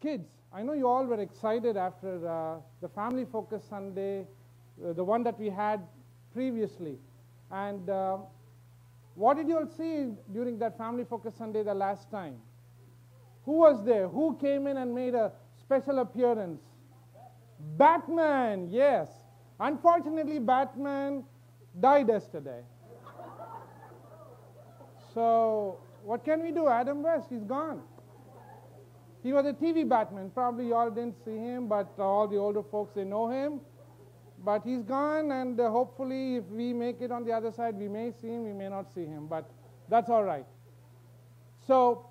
Kids, I know you all were excited after uh, the Family Focus Sunday, uh, the one that we had previously. And uh, what did you all see during that Family Focus Sunday the last time? Who was there? Who came in and made a special appearance? Batman, yes. Unfortunately, Batman died yesterday. so, what can we do? Adam West, he's gone. He was a TV Batman. Probably you all didn't see him, but all the older folks, they know him. But he's gone, and uh, hopefully, if we make it on the other side, we may see him, we may not see him, but that's all right. So,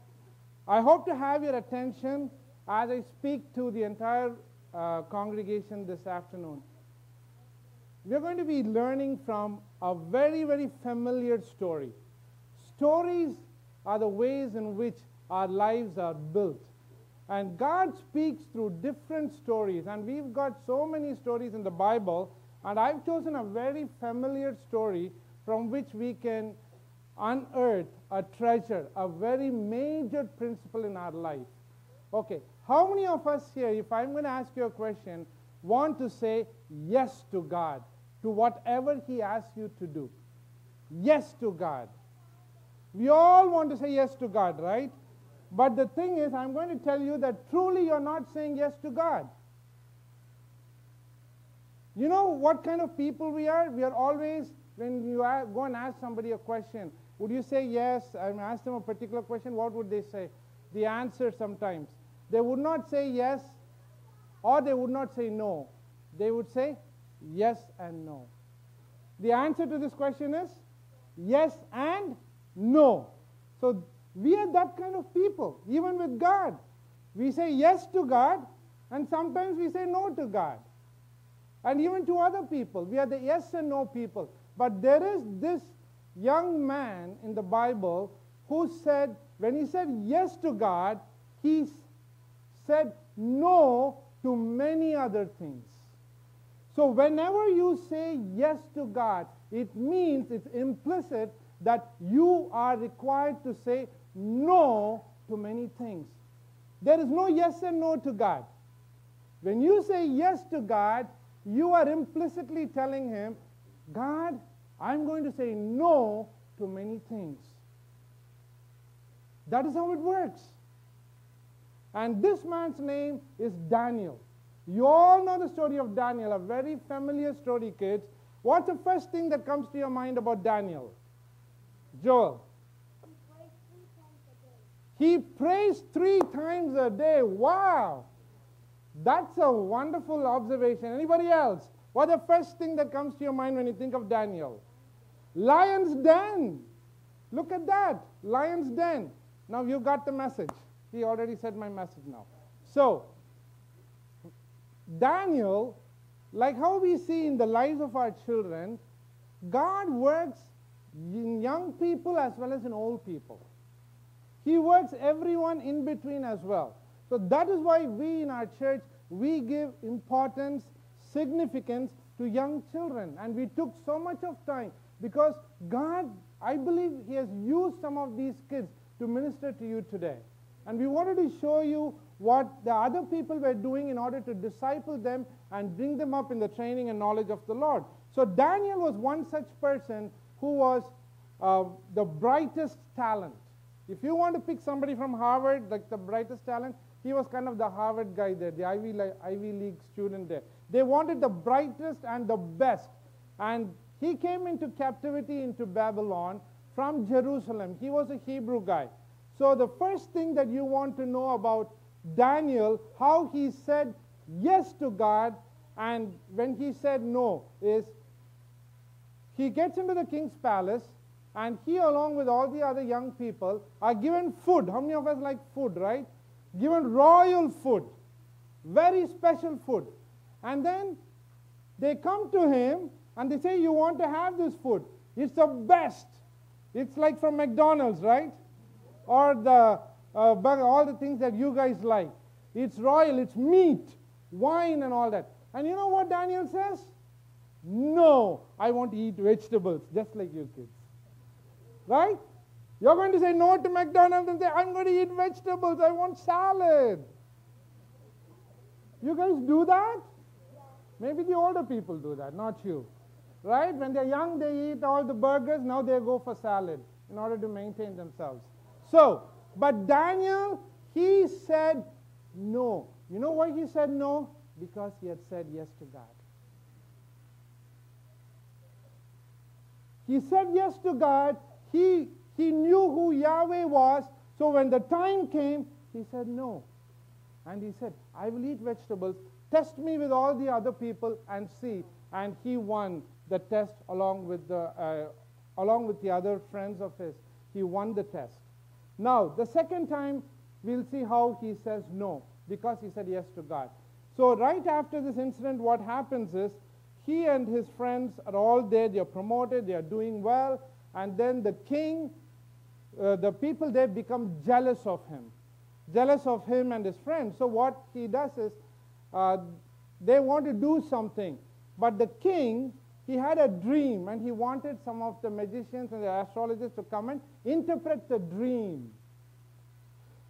I hope to have your attention as I speak to the entire uh, congregation this afternoon. We're going to be learning from a very, very familiar story. Stories are the ways in which our lives are built. And God speaks through different stories. And we've got so many stories in the Bible. And I've chosen a very familiar story from which we can unearth a treasure, a very major principle in our life. Okay, how many of us here, if I'm going to ask you a question, want to say yes to God, to whatever He asks you to do? Yes to God. We all want to say yes to God, right? But the thing is, I'm going to tell you that truly you're not saying yes to God. You know what kind of people we are? We are always, when you go and ask somebody a question, would you say yes? I ask them a particular question, what would they say? The answer sometimes. They would not say yes, or they would not say no. They would say yes and no. The answer to this question is yes and no. So we are that kind of people, even with God. We say yes to God, and sometimes we say no to God. And even to other people. We are the yes and no people. But there is this young man in the Bible who said, when he said yes to God, he said no to many other things. So whenever you say yes to God, it means it's implicit that you are required to say no to many things. There is no yes and no to God. When you say yes to God, you are implicitly telling Him, God, I'm going to say no to many things. That is how it works. And this man's name is Daniel. You all know the story of Daniel, a very familiar story, kids. What's the first thing that comes to your mind about Daniel? Joel. He prays three times a day. Wow. That's a wonderful observation. Anybody else? What's the first thing that comes to your mind when you think of Daniel? Lion's den. Look at that. Lion's den. Now you got the message. He already said my message now. So, Daniel, like how we see in the lives of our children, God works in young people as well as in old people. He works everyone in between as well. So that is why we in our church, we give importance, significance to young children. And we took so much of time because God, I believe He has used some of these kids to minister to you today. And we wanted to show you what the other people were doing in order to disciple them and bring them up in the training and knowledge of the Lord. So Daniel was one such person who was uh, the brightest talent. If you want to pick somebody from Harvard, like the brightest talent, he was kind of the Harvard guy there, the Ivy, Ivy League student there. They wanted the brightest and the best. And he came into captivity into Babylon from Jerusalem. He was a Hebrew guy. So the first thing that you want to know about Daniel, how he said yes to God and when he said no, is he gets into the king's palace and he along with all the other young people are given food. How many of us like food, right? Given royal food, very special food. And then they come to him and they say, You want to have this food? It's the best. It's like from McDonald's, right? Or the uh, all the things that you guys like. It's royal, it's meat, wine, and all that. And you know what Daniel says? No, I want to eat vegetables, just like you kids. Right? You're going to say no to McDonald's and say, I'm going to eat vegetables, I want salad. You guys do that? Maybe the older people do that, not you. Right? When they're young, they eat all the burgers. Now they go for salad in order to maintain themselves. So, but Daniel, he said no. You know why he said no? Because he had said yes to God. He said yes to God. He, he knew who Yahweh was. So when the time came, he said no. And he said, I will eat vegetables. Test me with all the other people and see. And he won the test along with the, uh, along with the other friends of his. He won the test. Now, the second time, we'll see how he says no, because he said yes to God. So, right after this incident, what happens is he and his friends are all there, they are promoted, they are doing well, and then the king, uh, the people there become jealous of him, jealous of him and his friends. So, what he does is uh, they want to do something, but the king he had a dream and he wanted some of the magicians and the astrologers to come and interpret the dream.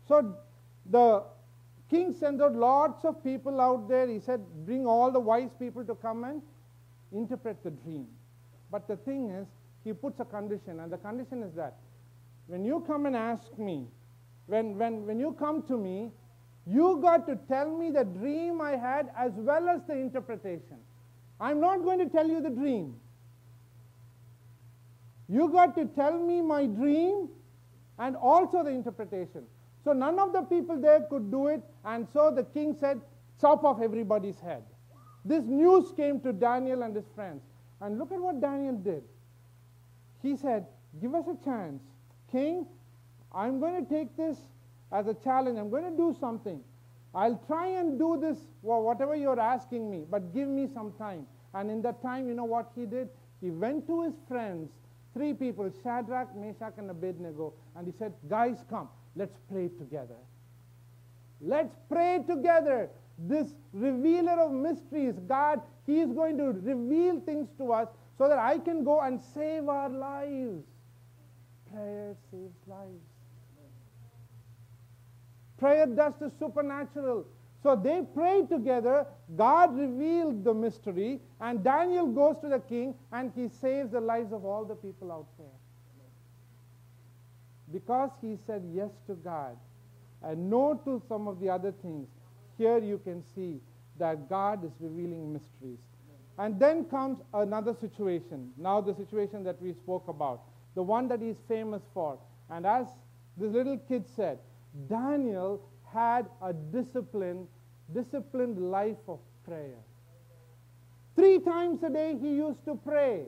So the king sent out lots of people out there. He said, Bring all the wise people to come and interpret the dream. But the thing is, he puts a condition, and the condition is that when you come and ask me, when, when, when you come to me, you got to tell me the dream I had as well as the interpretation. I'm not going to tell you the dream. You got to tell me my dream and also the interpretation. So none of the people there could do it, and so the king said, Chop off everybody's head. This news came to Daniel and his friends. And look at what Daniel did. He said, Give us a chance. King, I'm going to take this as a challenge. I'm going to do something. I'll try and do this, whatever you're asking me, but give me some time. And in that time, you know what he did? He went to his friends, three people, Shadrach, Meshach, and Abednego, and he said, Guys, come, let's pray together. Let's pray together. This revealer of mysteries, God, He is going to reveal things to us so that I can go and save our lives. Prayer saves lives. Prayer does the supernatural. So they prayed together. God revealed the mystery, and Daniel goes to the king and he saves the lives of all the people out there. Because he said yes to God and no to some of the other things, here you can see that God is revealing mysteries. And then comes another situation. Now, the situation that we spoke about, the one that he's famous for. And as this little kid said, Daniel had a disciplined, disciplined life of prayer. Three times a day he used to pray.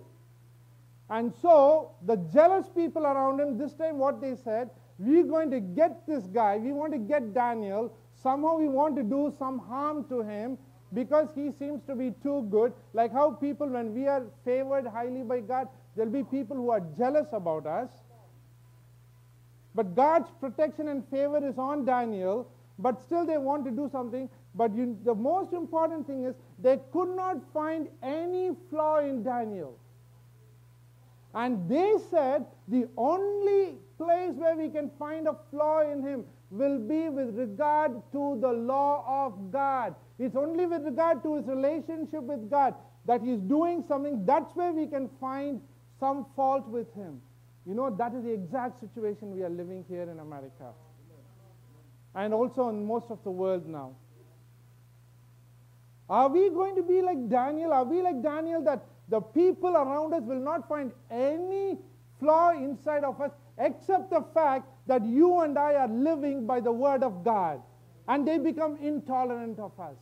And so the jealous people around him, this time what they said, we're going to get this guy, we want to get Daniel, somehow we want to do some harm to him because he seems to be too good. Like how people, when we are favored highly by God, there'll be people who are jealous about us. But God's protection and favor is on Daniel, but still they want to do something. But you, the most important thing is they could not find any flaw in Daniel. And they said the only place where we can find a flaw in him will be with regard to the law of God. It's only with regard to his relationship with God that he's doing something. That's where we can find some fault with him. You know, that is the exact situation we are living here in America. And also in most of the world now. Are we going to be like Daniel? Are we like Daniel that the people around us will not find any flaw inside of us except the fact that you and I are living by the word of God and they become intolerant of us?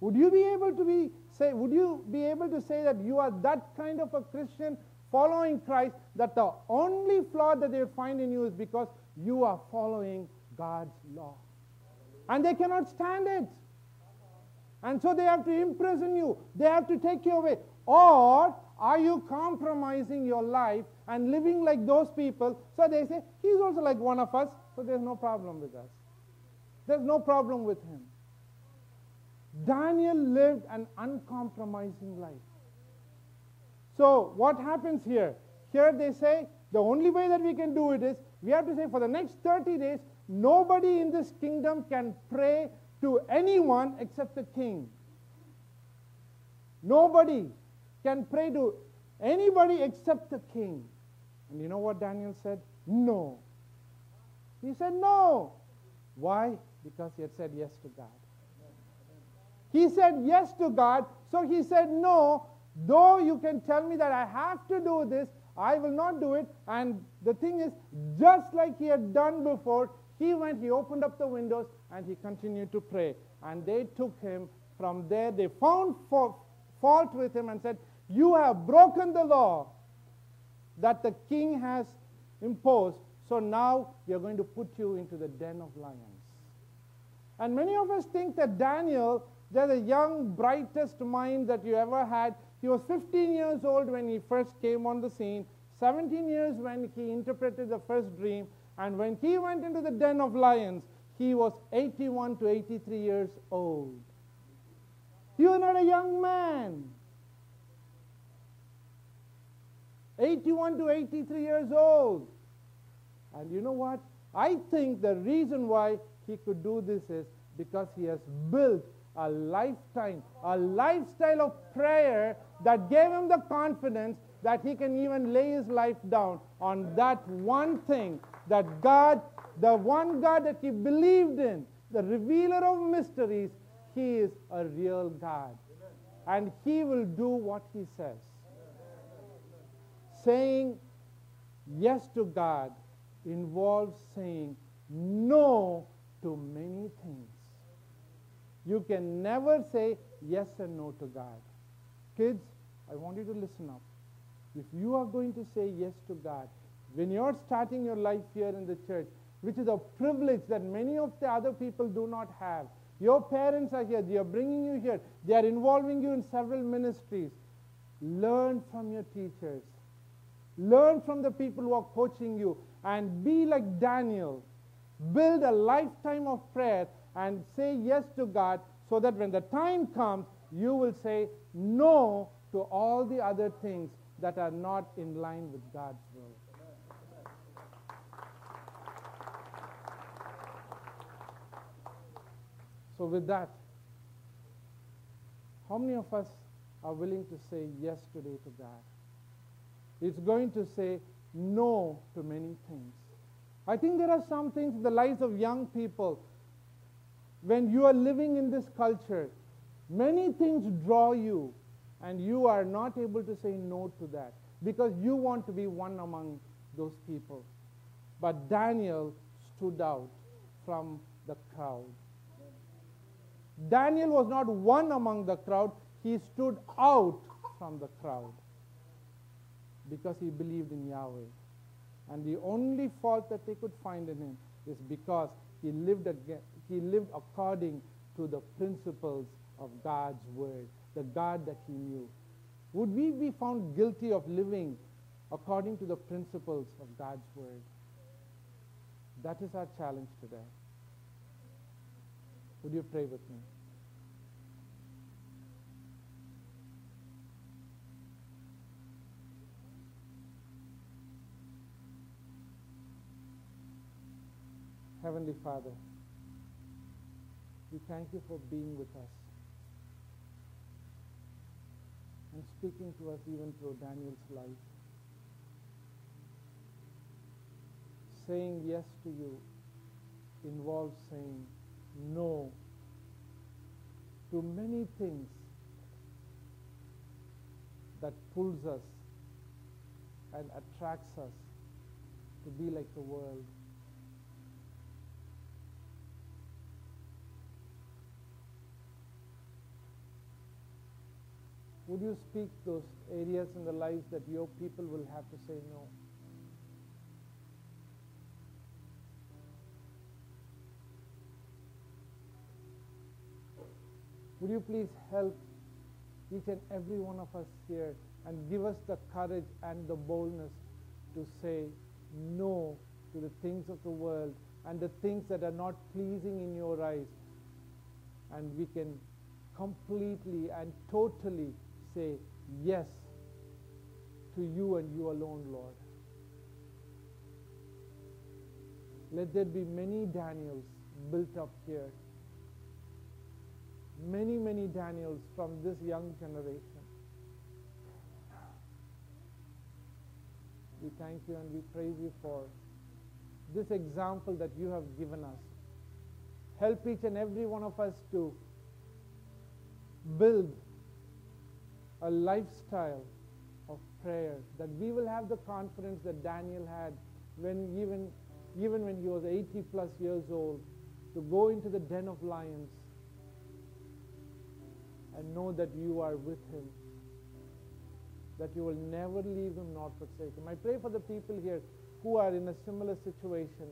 Would you be able to be say would you be able to say that you are that kind of a Christian following Christ, that the only flaw that they find in you is because you are following God's law. And they cannot stand it. And so they have to imprison you, they have to take you away. Or are you compromising your life and living like those people? So they say, He's also like one of us, so there's no problem with us. There's no problem with him. Daniel lived an uncompromising life. So what happens here? Here they say the only way that we can do it is we have to say for the next 30 days, nobody in this kingdom can pray to anyone except the king. Nobody can pray to anybody except the king. And you know what Daniel said? No. He said no. Why? Because he had said yes to God. He said yes to God, so he said no. Though you can tell me that I have to do this, I will not do it. And the thing is, just like he had done before, he went, he opened up the windows, and he continued to pray. And they took him from there. They found fault with him and said, You have broken the law that the king has imposed. So now we are going to put you into the den of lions. And many of us think that Daniel, there's a young, brightest mind that you ever had. He was 15 years old when he first came on the scene, 17 years when he interpreted the first dream, and when he went into the den of lions, he was 81 to 83 years old. You are not a young man. 81 to 83 years old. And you know what? I think the reason why he could do this is because he has built a lifetime, a lifestyle of prayer that gave him the confidence that he can even lay his life down on that one thing that God, the one God that he believed in, the revealer of mysteries, he is a real God. And he will do what he says. Saying yes to God involves saying no to many things. You can never say yes and no to God. Kids, I want you to listen up. If you are going to say yes to God, when you're starting your life here in the church, which is a privilege that many of the other people do not have, your parents are here, they are bringing you here, they are involving you in several ministries. Learn from your teachers. Learn from the people who are coaching you and be like Daniel. Build a lifetime of prayer and say yes to God so that when the time comes, you will say no to all the other things that are not in line with God's will. So, with that, how many of us are willing to say yes today to God? It's going to say no to many things. I think there are some things in the lives of young people when you are living in this culture, many things draw you, and you are not able to say no to that because you want to be one among those people. But Daniel stood out from the crowd. Daniel was not one among the crowd, he stood out from the crowd because he believed in Yahweh. And the only fault that they could find in him is because he lived, again, he lived according to the principles of God's word, the God that he knew. Would we be found guilty of living according to the principles of God's word? That is our challenge today. Would you pray with me? Heavenly Father, we thank you for being with us and speaking to us even through Daniel's life. Saying yes to you involves saying no to many things that pulls us and attracts us to be like the world. Would you speak those areas in the lives that your people will have to say no? Would you please help each and every one of us here and give us the courage and the boldness to say no to the things of the world and the things that are not pleasing in your eyes. And we can completely and totally say yes to you and you alone, Lord. Let there be many Daniels built up here many, many Daniels from this young generation. We thank you and we praise you for this example that you have given us. Help each and every one of us to build a lifestyle of prayer, that we will have the confidence that Daniel had when even, even when he was 80 plus years old, to go into the den of lions and know that you are with him, that you will never leave him nor forsake him. I pray for the people here who are in a similar situation,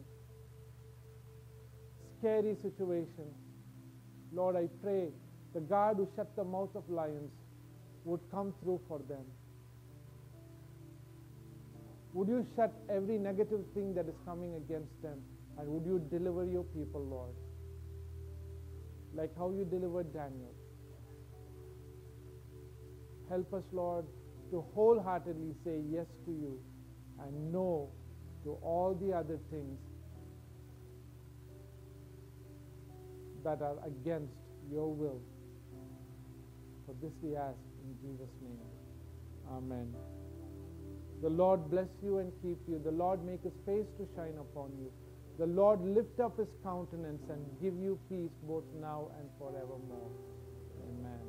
scary situation. Lord, I pray the God who shut the mouth of lions would come through for them. Would you shut every negative thing that is coming against them? And would you deliver your people, Lord? Like how you delivered Daniel. Help us, Lord, to wholeheartedly say yes to you and no to all the other things that are against your will. For this we ask in Jesus' name. Amen. The Lord bless you and keep you. The Lord make his face to shine upon you. The Lord lift up his countenance and give you peace both now and forevermore. Amen.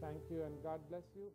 Thank you and God bless you.